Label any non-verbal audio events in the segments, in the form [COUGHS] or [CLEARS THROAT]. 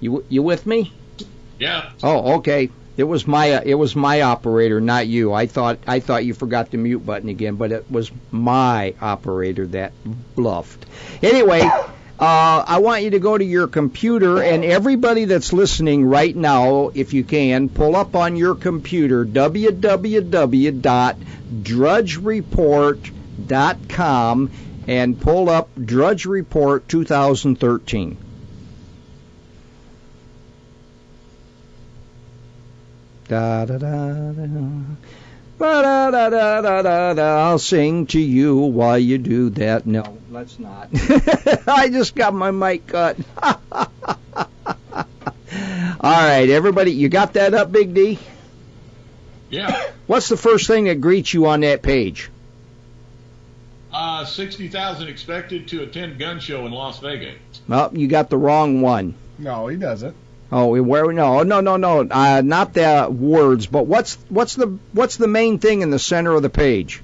You you with me? Yeah. Oh, okay. It was my uh, it was my operator, not you. I thought I thought you forgot the mute button again, but it was my operator that bluffed. Anyway, uh, I want you to go to your computer, and everybody that's listening right now, if you can, pull up on your computer www.drudgereport.com and pull up Drudge Report 2013. Da da da da. Ba da da da da da da. I'll sing to you while you do that. No, let's not. [LAUGHS] I just got my mic cut. [LAUGHS] All right, everybody, you got that up, Big D? Yeah. What's the first thing that greets you on that page? Uh, 60,000 expected to attend gun show in Las Vegas. Well, you got the wrong one. No, he doesn't. Oh, where? We no, no, no, no. Uh, not the words, but what's what's the what's the main thing in the center of the page?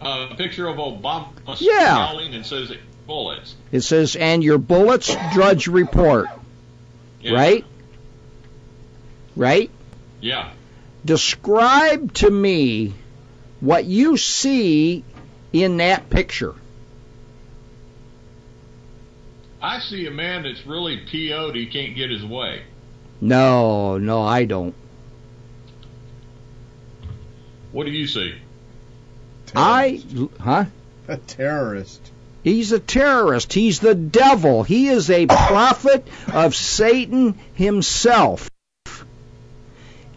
Uh, a picture of Obama Yeah. smiling and says bullets. It says, "And your bullets, Drudge Report." Yeah. Right? Right? Yeah. Describe to me what you see in that picture. I see a man that's really PO'd. He can't get his way. No, no, I don't. What do you see? I, huh? A terrorist. He's a terrorist. He's the devil. He is a prophet of Satan himself.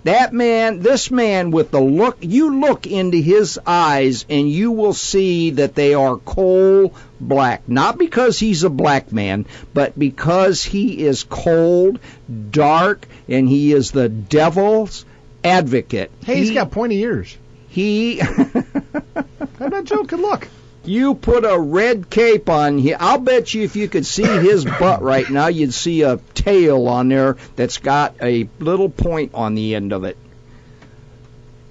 That man, this man with the look, you look into his eyes and you will see that they are coal black. Not because he's a black man, but because he is cold, dark, and he is the devil's advocate. Hey, he's He- got pointy ears. he [LAUGHS] I'm not joking. Look. You put a red cape on him. I'll bet you if you could see his butt right now, you'd see a tail on there that's got a little point on the end of it.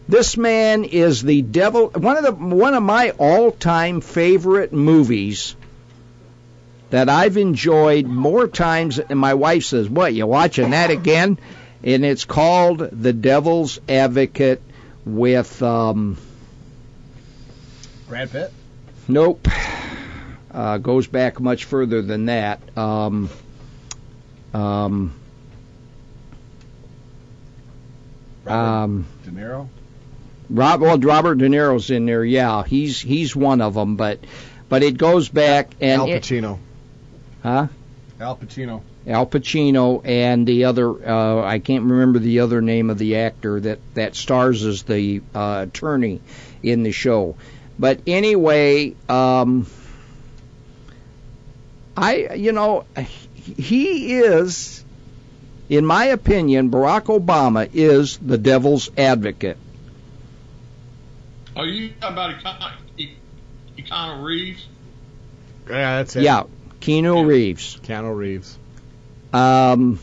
This man is the devil. One of the one of my all-time favorite movies that I've enjoyed more times. And my wife says, "What? You watching that again?" And it's called The Devil's Advocate with. Um, Brad Pitt. Nope. Uh, goes back much further than that. Um, um, um, De Niro. Rob, well, Robert De Niro's in there. Yeah, he's he's one of them. But but it goes back and Al it- Pacino. huh? Al Pacino. Al Pacino and the other uh, I can't remember the other name of the actor that that stars as the uh, attorney in the show. But anyway, um, I you know he is, in my opinion, Barack Obama is the devil's advocate. Oh, you talking about Econ- E- Reeves? Yeah, that's it. Yeah, Keanu Reeves. Keanu Reeves. Um,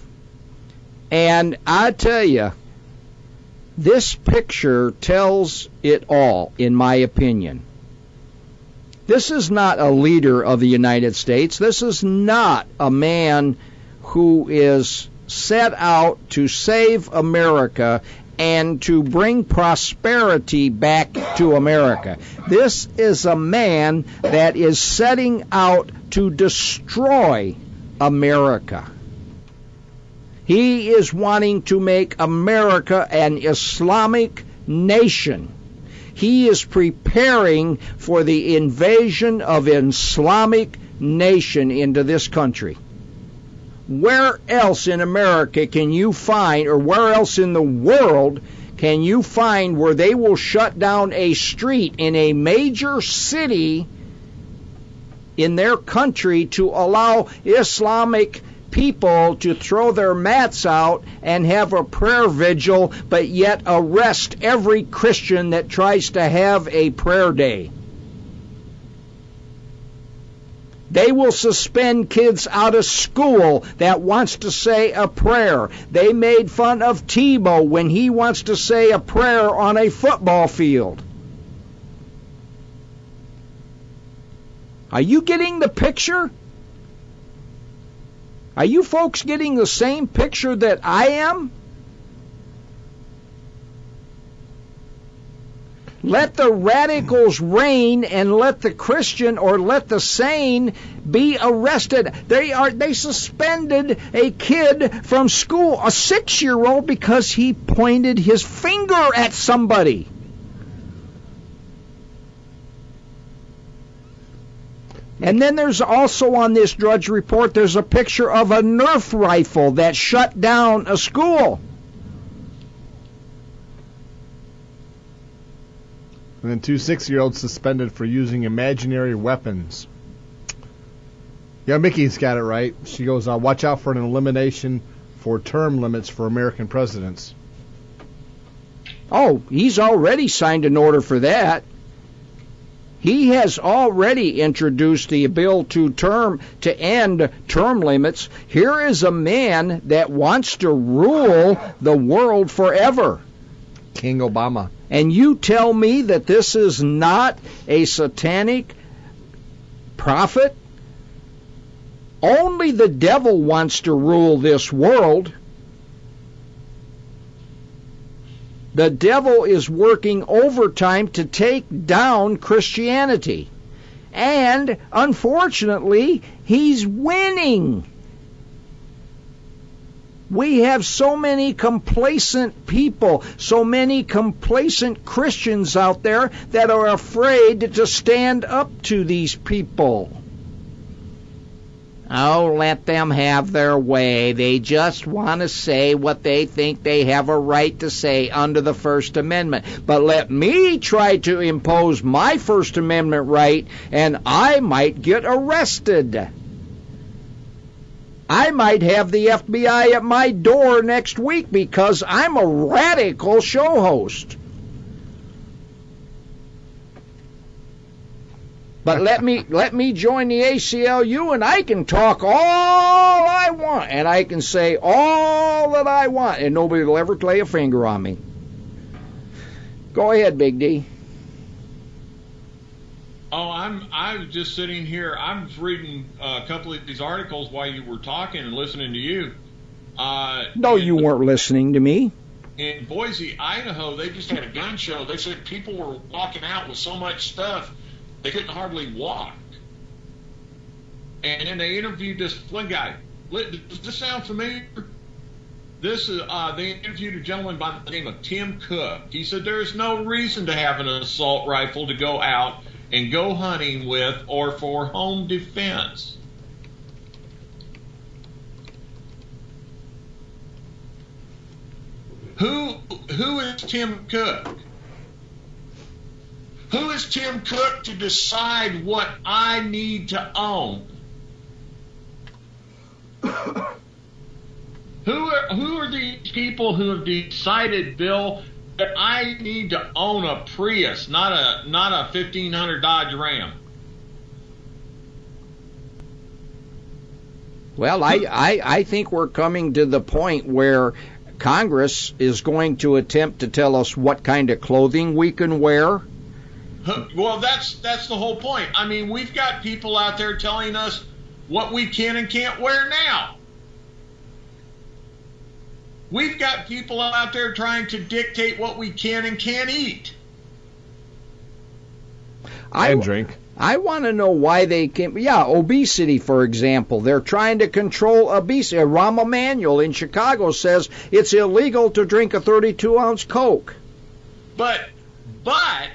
and I tell you, this picture tells it all, in my opinion. This is not a leader of the United States. This is not a man who is set out to save America and to bring prosperity back to America. This is a man that is setting out to destroy America. He is wanting to make America an Islamic nation. He is preparing for the invasion of an Islamic nation into this country. Where else in America can you find, or where else in the world can you find where they will shut down a street in a major city in their country to allow Islamic people to throw their mats out and have a prayer vigil, but yet arrest every Christian that tries to have a prayer day. They will suspend kids out of school that wants to say a prayer. They made fun of Tebow when he wants to say a prayer on a football field. Are you getting the picture? Are you folks getting the same picture that I am? Let the radicals reign and let the Christian or let the sane be arrested. They are they suspended a kid from school, a 6-year-old because he pointed his finger at somebody. And then there's also on this Drudge report, there's a picture of a Nerf rifle that shut down a school. And then two six-year-olds suspended for using imaginary weapons. Yeah, Mickey's got it right. She goes, uh, "Watch out for an elimination for term limits for American presidents." Oh, he's already signed an order for that. He has already introduced the bill to term to end term limits. Here is a man that wants to rule the world forever. King Obama. And you tell me that this is not a satanic prophet? Only the devil wants to rule this world. The devil is working overtime to take down Christianity. And unfortunately, he's winning. We have so many complacent people, so many complacent Christians out there that are afraid to stand up to these people. Oh, let them have their way. They just want to say what they think they have a right to say under the First Amendment. But let me try to impose my First Amendment right, and I might get arrested. I might have the FBI at my door next week because I'm a radical show host. But let me [LAUGHS] let me join the ACLU and I can talk all I want and I can say all that I want and nobody will ever lay a finger on me. Go ahead, Big D. Oh, I'm I'm just sitting here. I'm reading a couple of these articles while you were talking and listening to you. Uh, no, you weren't listening to me. In Boise, Idaho, they just had a gun show. They said people were walking out with so much stuff they couldn't hardly walk. And then they interviewed this one guy. Does this sound familiar? This is uh, they interviewed a gentleman by the name of Tim Cook. He said there is no reason to have an assault rifle to go out and go hunting with or for home defense. Who who is Tim Cook? Who is Tim Cook to decide what I need to own? [COUGHS] who are who are the people who have decided, Bill, that I need to own a Prius, not a not a fifteen hundred Dodge Ram? Well, I, I, I think we're coming to the point where Congress is going to attempt to tell us what kind of clothing we can wear [LAUGHS] well, that's that's the whole point. I mean, we've got people out there telling us what we can and can't wear now. We've got people out there trying to dictate what we can and can't eat. I, and drink. I want to know why they came. Yeah, obesity, for example. They're trying to control obesity. Rahm Emanuel in Chicago says it's illegal to drink a 32 ounce Coke. But, but,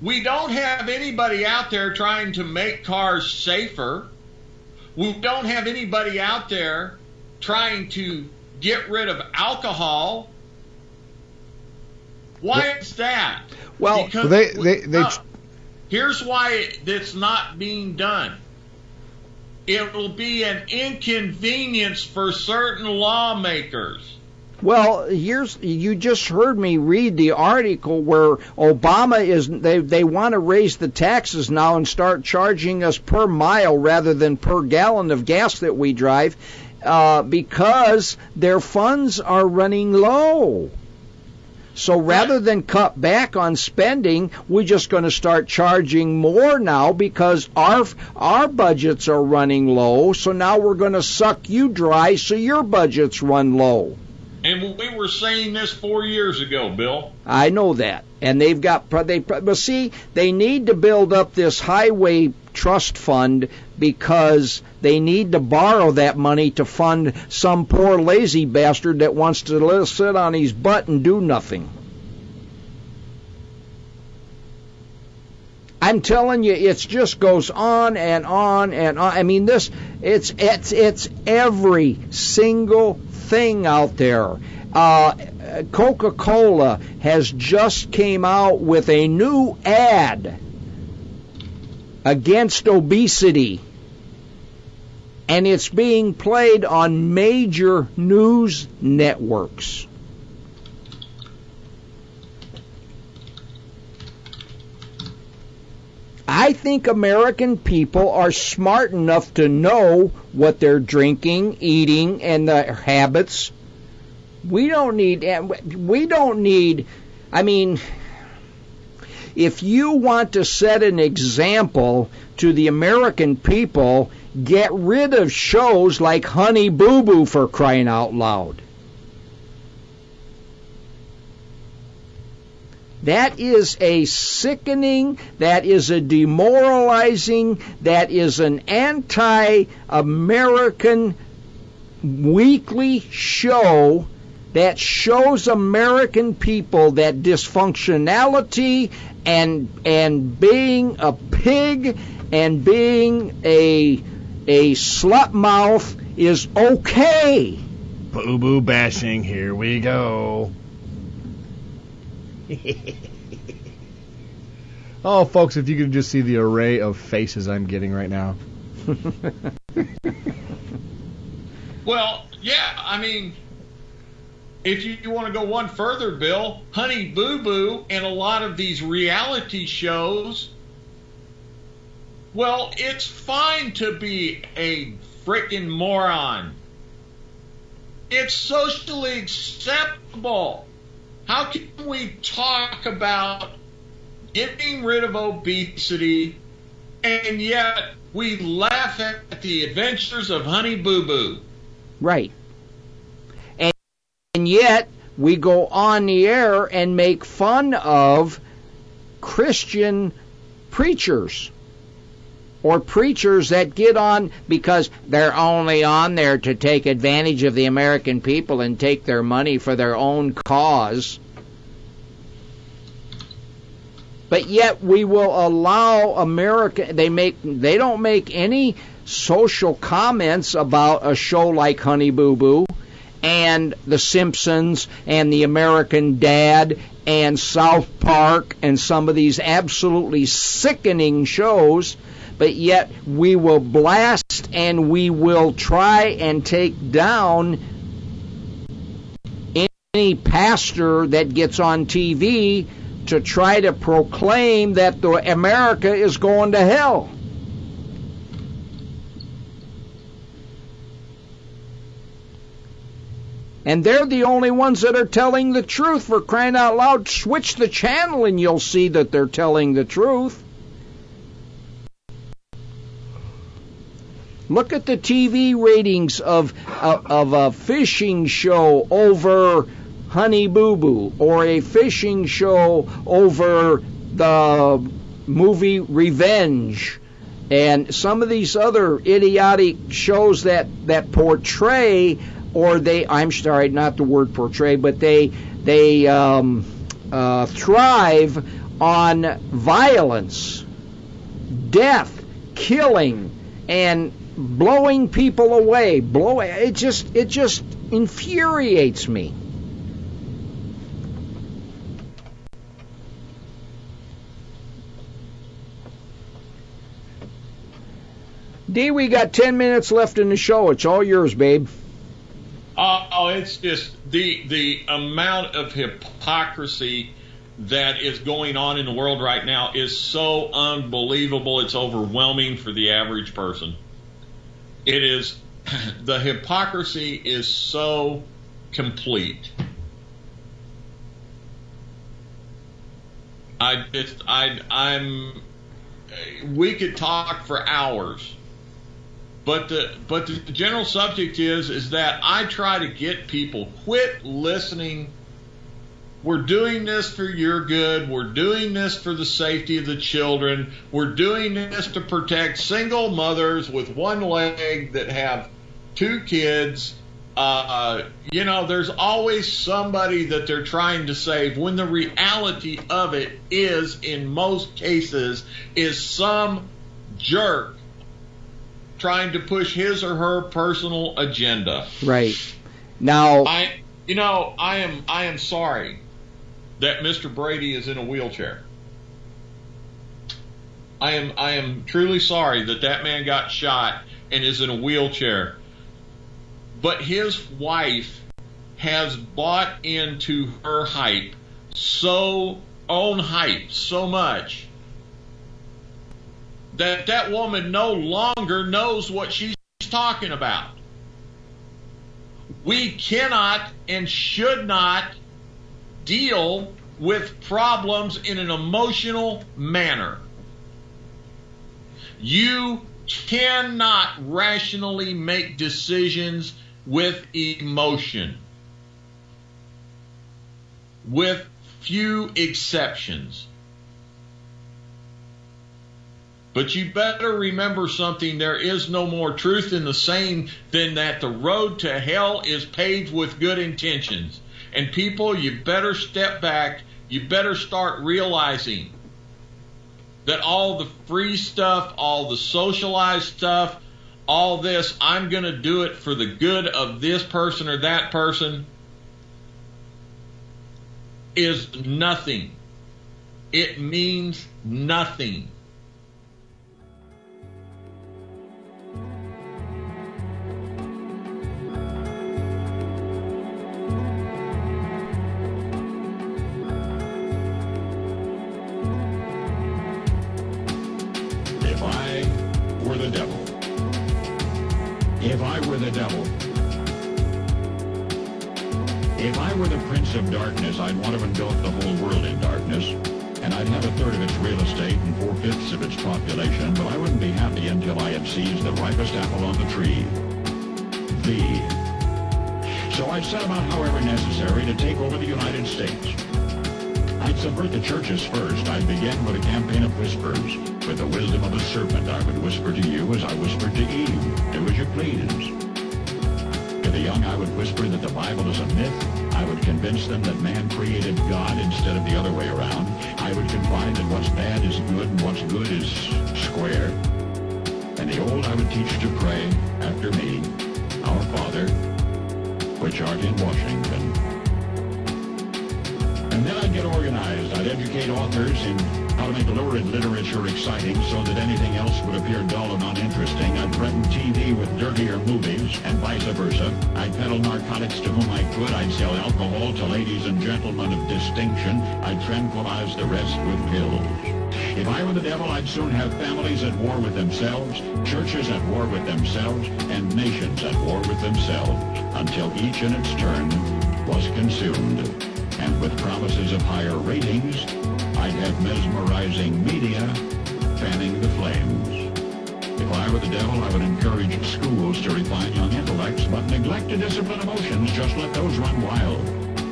we don't have anybody out there trying to make cars safer. We don't have anybody out there trying to get rid of alcohol. Why is that? Well, because they they, they here's why it's not being done. It will be an inconvenience for certain lawmakers. Well, here's you just heard me read the article where Obama is they they want to raise the taxes now and start charging us per mile rather than per gallon of gas that we drive uh, because their funds are running low. So rather than cut back on spending, we're just going to start charging more now because our our budgets are running low. So now we're going to suck you dry so your budgets run low. And we were saying this four years ago, Bill. I know that, and they've got they. But see, they need to build up this highway trust fund because they need to borrow that money to fund some poor lazy bastard that wants to sit on his butt and do nothing. I'm telling you, it just goes on and on and on. I mean, this it's it's it's every single thing out there. Uh, Coca-Cola has just came out with a new ad against obesity and it's being played on major news networks. I think American people are smart enough to know what they're drinking, eating, and their habits. We don't need, we don't need, I mean, if you want to set an example to the American people, get rid of shows like Honey Boo Boo for crying out loud. That is a sickening, that is a demoralizing, that is an anti American weekly show that shows American people that dysfunctionality and and being a pig and being a a slut mouth is okay. Boo boo bashing, here we go. [LAUGHS] oh, folks, if you could just see the array of faces I'm getting right now. [LAUGHS] well, yeah, I mean, if you, you want to go one further, Bill, Honey Boo Boo and a lot of these reality shows, well, it's fine to be a freaking moron. It's socially acceptable. How can we talk about getting rid of obesity and yet we laugh at the adventures of Honey Boo Boo? Right. And and yet, we go on the air and make fun of Christian preachers or preachers that get on because they're only on there to take advantage of the American people and take their money for their own cause. But yet we will allow America they make they don't make any social comments about a show like Honey Boo Boo and The Simpsons and The American Dad and South Park and some of these absolutely sickening shows, but yet we will blast and we will try and take down any pastor that gets on TV to try to proclaim that America is going to hell. And they're the only ones that are telling the truth for crying out loud. Switch the channel and you'll see that they're telling the truth. Look at the TV ratings of uh, of a fishing show over Honey Boo Boo or a fishing show over the movie Revenge. And some of these other idiotic shows that that portray or they I'm sorry, not the word portray, but they they um, uh, thrive on violence, death, killing, and blowing people away. Blow it just it just infuriates me. D, we got 10 minutes left in the show. It's all yours, babe. Uh, oh, it's just the the amount of hypocrisy that is going on in the world right now is so unbelievable. It's overwhelming for the average person. It is [CLEARS THROAT] the hypocrisy is so complete. I just I I'm we could talk for hours. But the but the general subject is is that I try to get people quit listening. We're doing this for your good. We're doing this for the safety of the children. We're doing this to protect single mothers with one leg that have two kids. Uh, you know, there's always somebody that they're trying to save when the reality of it is, in most cases, is some jerk trying to push his or her personal agenda. Right. Now, I, you know, I am, I am sorry that Mr. Brady is in a wheelchair. I am, I am truly sorry that that man got shot and is in a wheelchair. But his wife has bought into her hype so own hype so much that that woman no longer knows what she's talking about. We cannot and should not deal with problems in an emotional manner. You cannot rationally make decisions with emotion, with few exceptions. But you better remember something. There is no more truth in the saying than that the road to hell is paved with good intentions. And people, you better step back. You better start realizing that all the free stuff, all the socialized stuff, all this, I'm going to do it for the good of this person or that person, is nothing. It means nothing. Of darkness, I'd want to envelop the whole world in darkness, and I'd have a third of its real estate and four-fifths of its population, but I wouldn't be happy until I had seized the ripest apple on the tree. Thee. So I set about, however necessary, to take over the United States. I'd subvert the churches first. I'd begin with a campaign of whispers. With the wisdom of a serpent, I would whisper to you as I whispered to Eve. Do as you please. To the young, I would whisper that the Bible is a myth I would convince them that man created God instead of the other way around. I would confide that what's bad is good and what's good is square. And the old I would teach to pray after me, Our Father, which art in Washington. And then I'd get organized. I'd educate authors in how to make lurid literature exciting so that anything else would appear dull and uninteresting. I'd threaten With dirtier movies and vice versa. I'd peddle narcotics to whom I could. I'd sell alcohol to ladies and gentlemen of distinction. I'd tranquilize the rest with pills. If I were the devil, I'd soon have families at war with themselves, churches at war with themselves, and nations at war with themselves, until each in its turn was consumed. And with promises of higher ratings, I'd have mesmerizing media fanning the flames. If I were the devil, I would encourage schools to refine young intellects, but neglect to discipline emotions, just let those run wild.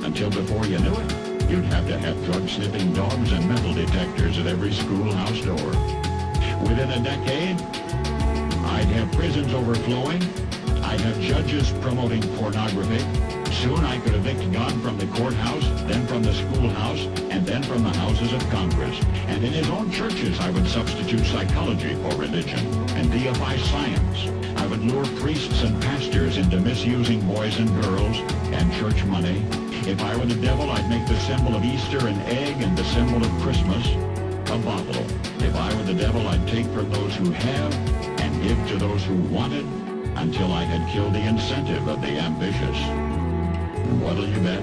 Until before you knew it, you'd have to have drug-sniffing dogs and metal detectors at every schoolhouse door. Within a decade, I'd have prisons overflowing, I'd have judges promoting pornography, Soon I could evict God from the courthouse, then from the schoolhouse, and then from the houses of Congress. And in his own churches I would substitute psychology for religion and deify science. I would lure priests and pastors into misusing boys and girls and church money. If I were the devil, I'd make the symbol of Easter an egg and the symbol of Christmas a bottle. If I were the devil, I'd take from those who have and give to those who wanted until I had killed the incentive of the ambitious. What'll you bet?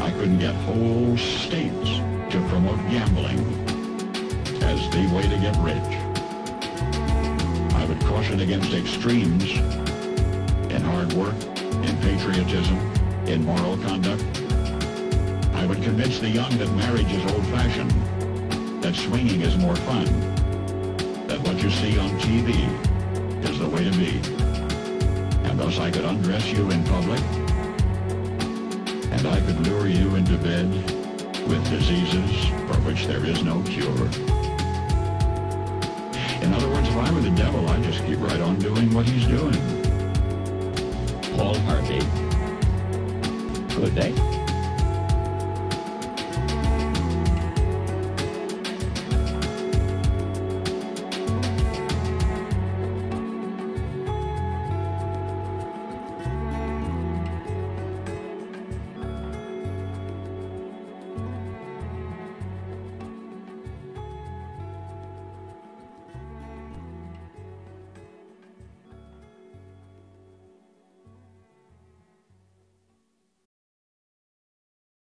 I couldn't get whole states to promote gambling as the way to get rich. I would caution against extremes in hard work, in patriotism, in moral conduct. I would convince the young that marriage is old-fashioned that swinging is more fun, that what you see on TV is the way to be. And thus I could undress you in public, I could lure you into bed with diseases for which there is no cure. In other words, if I were the devil, I'd just keep right on doing what he's doing. Paul Harvey. Good day.